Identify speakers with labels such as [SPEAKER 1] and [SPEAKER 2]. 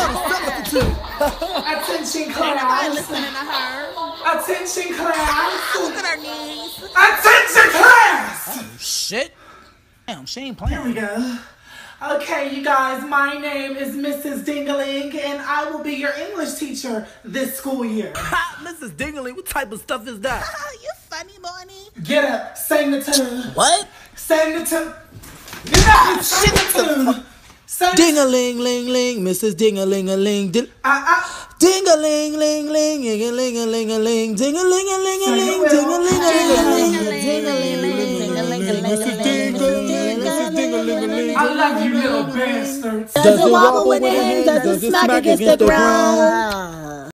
[SPEAKER 1] Attention
[SPEAKER 2] Nobody
[SPEAKER 1] class.
[SPEAKER 2] listening to her.
[SPEAKER 1] Attention class.
[SPEAKER 2] Look at her knees.
[SPEAKER 1] Attention class.
[SPEAKER 3] Oh, Shit. Damn, she ain't playing.
[SPEAKER 1] Here we go. Okay, you guys, my name is Mrs. Dingaling, and I will be your English teacher this school year.
[SPEAKER 3] Ha, Mrs. Dingley, what type of stuff is that?
[SPEAKER 2] Oh, you funny, Bonnie.
[SPEAKER 1] Get up, sing the tune.
[SPEAKER 3] What?
[SPEAKER 1] Sing the tune. Ah, Get up, sing the tune. Sing
[SPEAKER 3] Ding a ling ling ling, Mrs. Ding a ling a ling. Ding
[SPEAKER 1] Uh, uh,
[SPEAKER 3] a ling ling ling, ding a ling a ling a ling, ding a ling a ling a
[SPEAKER 1] Sing it
[SPEAKER 3] ling,
[SPEAKER 1] with
[SPEAKER 3] ding a
[SPEAKER 1] us.
[SPEAKER 3] ling a ling.
[SPEAKER 1] I love you, little bastards.
[SPEAKER 3] Does it wobble when it hangs? Does it smack against the ground?